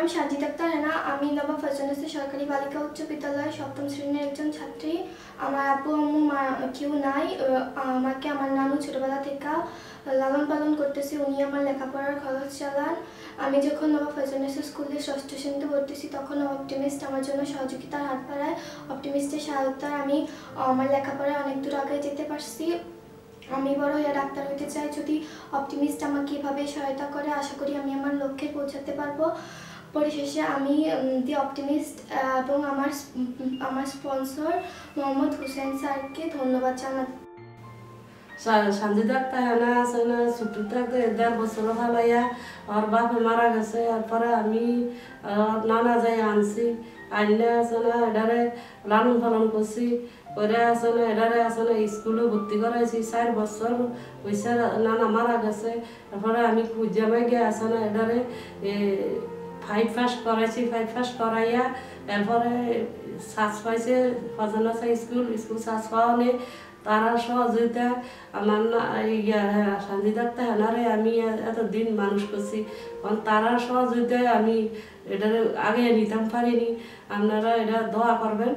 নাম সাজিদ আক্তার হেনা আমি নবাব ফজলাসে সরকারি বালিকা উচ্চ বিদ্যালয়ের সপ্তম শ্রেণির একজন ছাত্রী। আমার আব্বু, আম্মু, মা কেউ নাই। আমাকে আমার নানু ছোটবেলা থেকে লালন পালন করতেছি। উনি আমার লেখাপড়ার খরচ চালান। আমি যখন নবাব ফজলাসে স্কুলে ষষ্ঠ শ্রেণীতে ভর্তিছি তখন অপটিমিস্ট আমার জন্য সহযোগিতার হাত বাড়ায়। অপটিমিস্টের সহায়তায় আমি আমার লেখাপড়ায় অনেক দূর আগে যেতে পারছি। আমি বড় হয়ে ডাক্তার হতে চাই। যদি অপটিমিস্ট আমাকে এভাবে সহায়তা করে, আশা করি আমি আমার লক্ষ্যে পৌঁছাতে পারব। পরিশেষে আমি দি অপটিমিস্ট এবং আমার আমার স্পন্সর মোহাম্মদ হুসেন স্যারকে ধন্যবাদ জানাই সঞ্জিত তাহানা আছে না ছুটি থাকতে দেড় বছর ভালাইয়া ওর বাপে মারা গেছে, এরপরে আমি নানা যাই আনছি, আইনে আছে না, এডারে লালন পালন করছি করে আছে না, এডারে আছে না, স্কুলে ভর্তি করাইছি, চার বছর পয়সা নানা মারা গেছে তারপরে আমি খুঁজামে গিয়ে আছে না, এডারে ফাইভ পাস করাইছি ফাইভ ফার্স্ট করাইয়া এরপরে সার্চ পাইছে ফজনা স্কুল স্কুল শ্বাস পাওয়া নেই তারা সহযোগিতা, আমার ইয়া শান্তি থাকতে হেনারে আমি এতদিন মানুষ করছি, কারণ তারা সহযোগিতায় আমি এটা আগে নিতাম, পারিনি। আপনারা এটা দোয়া করবেন।